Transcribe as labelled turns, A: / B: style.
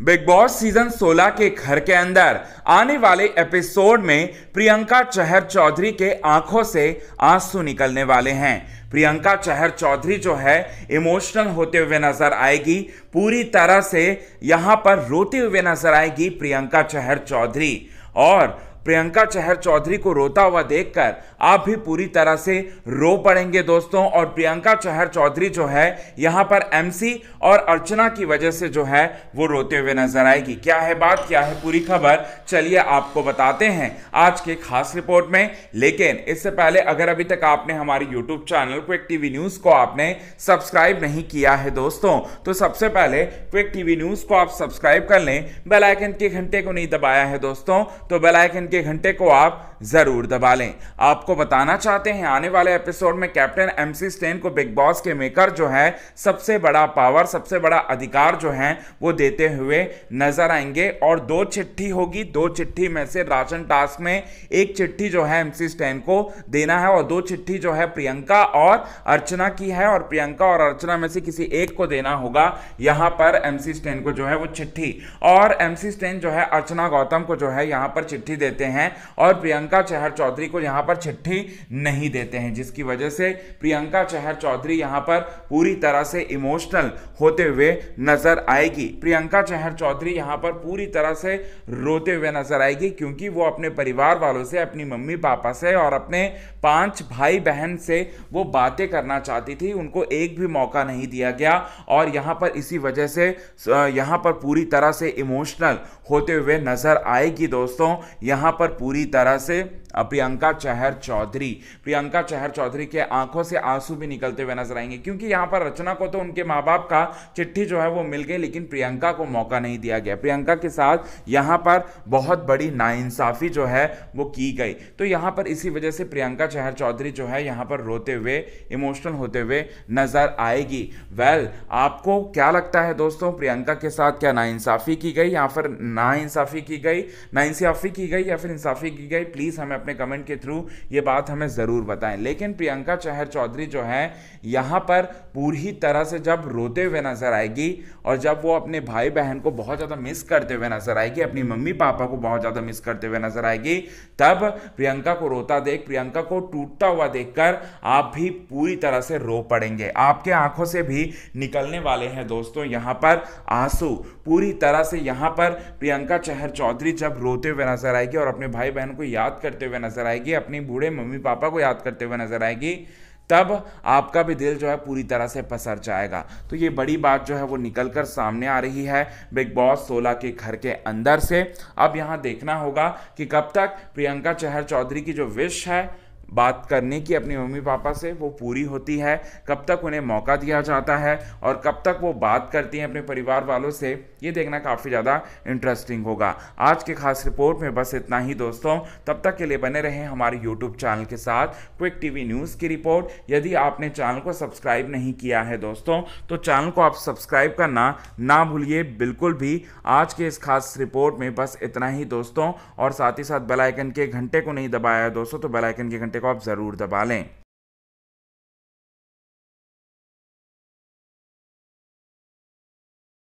A: Big boss season 16 के घर के अंदर आने वाले एपिसोड में प्रियंका चहर चौधरी के आँखों से आँसू निकलने वाले हैं। प्रियंका चहर चौधरी जो है, इमोशनल होते हुए नज़र आएगी। पूरी तरह से यहाँ पर रोते हुए नज़र आएगी प्रियंका चहर चौधरी। और प्रियंका चहर चौधरी को रोता हुआ देखकर आप भी पूरी तरह से रो पड़ेंगे दोस्तों। और प्रियंका चहर चौधरी जो है, यहाँ पर एमसी और अर्चना की वजह से जो है, वो रोते हुए नज़र आएगी। क्या है बात? क्या है पूरी खबर? चलिए आपको बताते हैं आज के खास रिपोर्ट में। लेकिन इससे पहले अगर अभी तक आपने हमारे YouTube channel quick TV news को आपने सब्सक्राइब नहीं किया है दोस्तों तो सबसे पहले क्विक टीवी न्यूज़ को आप सब्सक्राइब कर लें। बेलाइकन के घंटे को नहीं दबाया है दोस्तों तो बेलाइकन के घंटे को आप ज़रूर दबा लें। आपको बताना चाहते हैं, आने वाले एपिसोड में कैप्टन एमसी स्टेन को बिग बॉस के मेकर जो है, सबसे बड़ा पावर, सबसे बड़ा अधिकार जो है, वो देते हुए नज़र आएँगे। और दो चिट्ठी होगी, दो चिट्ठी में से राशन टास्क में एक चिट्ठी जो है एमसी स्टेन को देना है और दो चिट्ठी जो है प्रियंका और अर्चना की है। और प्रियंका और अर्चना में से किसी एक को देना होगा। यहाँ पर एमसी स्टेन को जो है वो चिट्ठी और एमसी स्टेन जो है अर्चना गौतम को जो है यहाँ पर चिट्ठी देते हैं और प्रियंका चहर चौधरी को यहाँ पर चिट्ठी नहीं देते हैं, जिसकी वजह से प्रियंका चहर चौधरी यहाँ पर पूरी तरह से इमोशनल होते हुए नज़र आएगी। प्रियंका चहर चौधरी यहाँ पर पूरी तरह से रोते हुए नज़र आएगी, क्योंकि वो अपने परिवार वालों से, अपनी मम्मी पापा से और अपने पाँच भाई बहन से वो बातें करना चाहती थी। उनको एक भी मौका नहीं दिया गया और यहाँ पर इसी वजह से यहाँ पर पूरी तरह से इमोशनल होते हुए नज़र आएगी। दोस्तों, यहाँ पर पूरी तरह से प्रियंका चहर चौधरी। प्रियंका चहर चौधरी के आँखों से आँसू भी निकलते हुए नज़र आएँगे क्योंकि यहाँ पर रचना को तो उनके माँ बाप का चिट्ठी जो है वो मिल गई लेकिन प्रियंका को मौका नहीं दिया गया। प्रियंका के साथ यहाँ पर बहुत बड़ी नाइंसाफी जो है वो की गई। तो यहाँ पर इसी वजह से प्रियंका चहर चौधरी जो है यहाँ पर रोते हुए इमोशनल होते हुए नज़र आएगी। वेल well, आपको क्या लगता है दोस्तों प्रियंका के साथ क्या नाइंसाफी की गई? या पर नाइंसाफी की गई नाइंसाफी की गई या फिर इंसाफी की गई प्लीज़ हमें अपने कमेंट के थ्रू ये बात हमें ज़रूर बताएँ। लेकिन प्रियंका चहर चौधरी जो है, यहाँ पर पूरी तरह से जब रोते हुए नज़र आएगी और जब वो अपने भाई बहन को बहुत ज़्यादा मिस करते हुए नज़र आएगी, अपनी मम्मी पापा को बहुत ज़्यादा मिस करते हुए नज़र आएगी, तब प्रियंका को रोता देख, प्रियंका को टूटता हुआ देखकर आप भी पूरी तरह से रो पड़ेंगे। आपके आँखों से भी निकलने वाले हैं दोस्तों, यहाँ पर आँसू। पूरी तरह से यहाँ पर प्रियंका चहर चौधरी जब रोते हुए नज़र आएगी और अपने भाई बहन को याद करते हुए नज़र आएगी, अपनी बूढ़े मम्मी पापा को याद करते हुए नज़र आएगी, तब आपका भी दिल जो है पूरी तरह से पसर जाएगा। तो ये बड़ी बात जो है वो निकल कर सामने आ रही है बिग बॉस 16 के घर के अंदर से। अब यहाँ देखना होगा कि कब तक प्रियंका चहर चौधरी की जो विश है बात करने की अपने मम्मी पापा से, वो पूरी होती है। कब तक उन्हें मौका दिया जाता है और कब तक वो बात करती हैं अपने परिवार वालों से, ये देखना काफ़ी ज़्यादा इंटरेस्टिंग होगा। आज के खास रिपोर्ट में बस इतना ही दोस्तों। तब तक के लिए बने रहें हमारे यूट्यूब चैनल के साथ। क्विक टीवी न्यूज़ की रिपोर्ट यदि आपने चैनल को सब्सक्राइब नहीं किया है दोस्तों तो चैनल को आप सब्सक्राइब करना ना भूलिए। बिल्कुल भी आज के इस खास रिपोर्ट में बस इतना ही दोस्तों। और साथ ही साथ बेलाइकन के घंटे को नहीं दबाया दोस्तों तो बेलाइकन के घंटे को आप ज़रूर दबा लें।